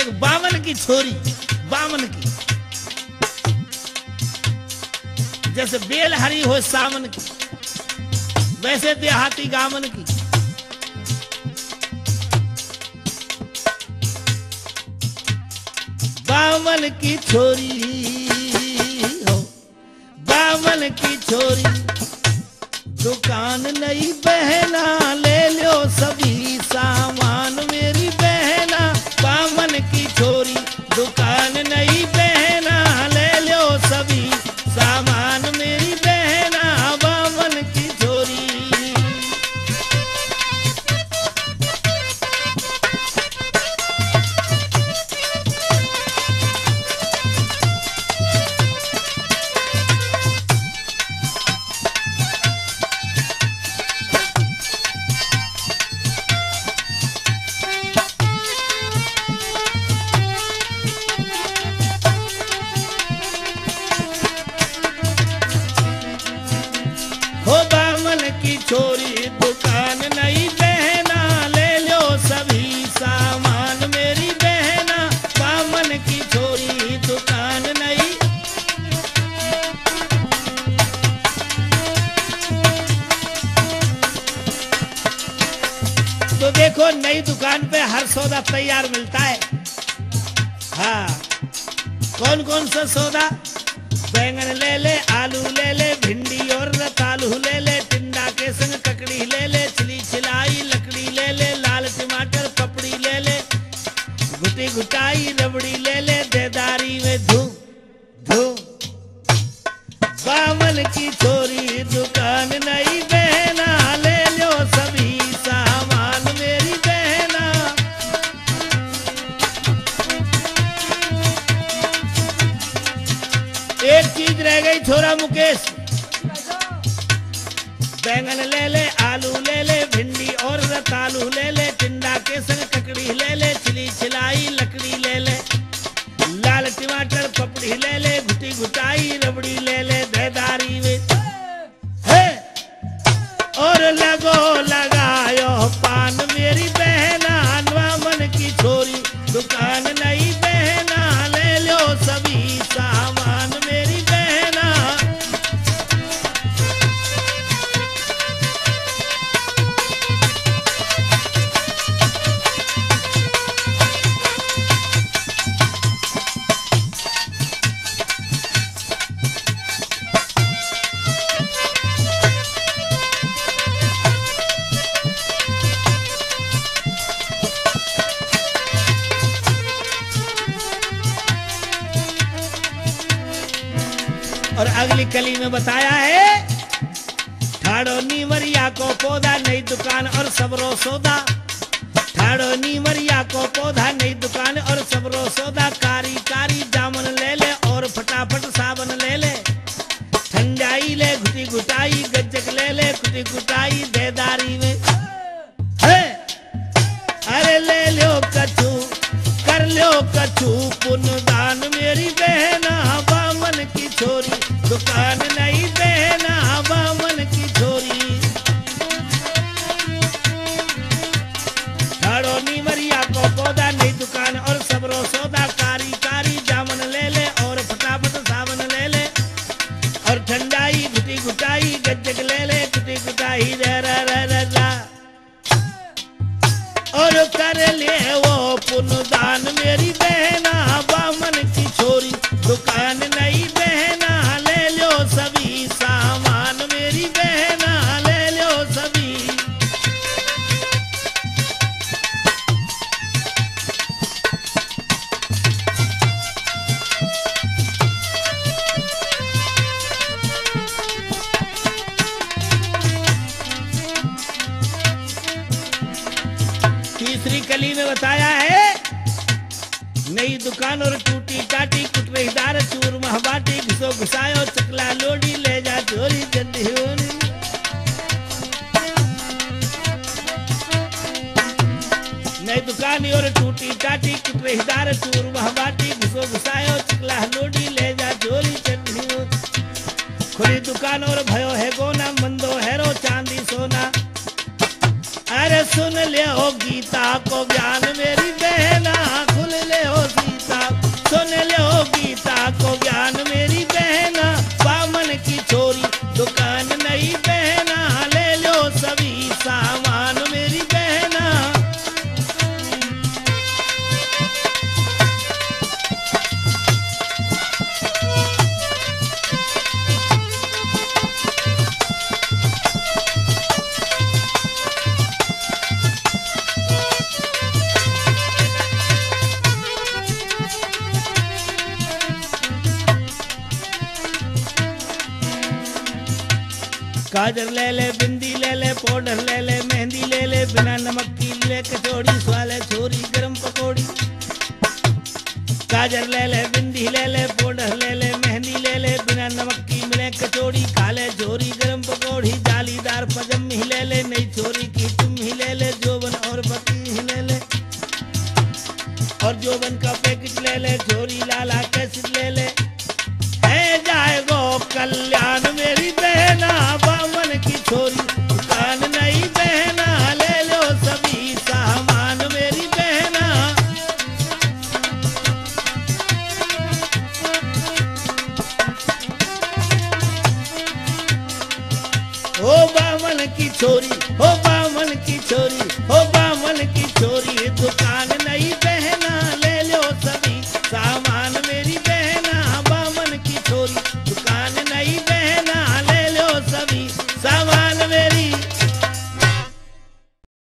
एक बावन की छोरी बावन की। जैसे बेल हरी हो सावन की, वैसे देहाती गावन की। बावन की छोरी हो बावन की छोरी। दुकान नहीं बहना, ले लो सभी सामान मेरी। देखो नई दुकान पे हर सौदा तैयार मिलता है। हाँ। कौन कौन सा सौदा? बैंगन ले ले, आलू ले ले, भिंडी और रतालू ले ले, टिंडा के संग ककड़ी ले ले रह गई छोरा मुकेश। बैंगन ले ले, आलू ले ले, भिंडी और रतालू ले ले, टिंडा के संग ककड़ी ले ले छिली छिलाई लकड़ी ले ले, लाल टमाटर, पपड़ी ले ले, घुटी घुटाई, रबड़ी ले अगली कली में बताया है। ठाड़ो नीमरिया को पौधा, नई दुकान और सबरो सौदा। ठाड़ो नीमरिया को पौधा, नई दुकान और सबरो सौदा। कारी कारी जामन ले ले और फटाफट साबन ले ले। ठंडाई ले घुटी घुटाई गज्जक ले ले घुटी घुटाई नहीं बामन की छोरी ठाड़ो नीमरिया को नई दुकान और सबरो सौदा कारी कारी जामुन ले ले और फटाफट सावन ले ले। और ठंडाई घुटी घुटाई, गज्जक ले ले, घुटी घुटाई, रे रे रे रे और कर ले वो पुनदान मेरी कली में बताया है, नई दुकान और टूटी टाटी कुटरेदार चूर महबाटी, घुसो घुसायो, चकला लोडी, ले जा चोरी जल्दी नई दुकान और टूटी टाटी कुटरेदार चूर महबाटी, घुसो घुसायो, चकला लोडी, ले जा चोरी चंडी खुली दुकान और भयो सुन लिया गीता को ज्ञान मेरी बहना। काजर ले ले बिंदी ले ले पाउडर ले ले मेहंदी ले ले बिना नमक की ले कचौड़ी स्वाले छोरी गरम पकौड़ी गाजर ले ले बिंदी ले ले पाउडर ले ले मेहंदी ले ले बिना नमक की मिले कचौड़ी काले छोरी गरम पकौड़ी जालीदार पजम ही ले ले नई छोरी की तुम ही ले ले जोबन और बती ही ले ले और जोबन का पैकेट ले ले छोरी लाला कैसेट ले ले है जाएगो कल्याण छोरी हो बामन की छोरी हो बामन की छोरी दुकान नहीं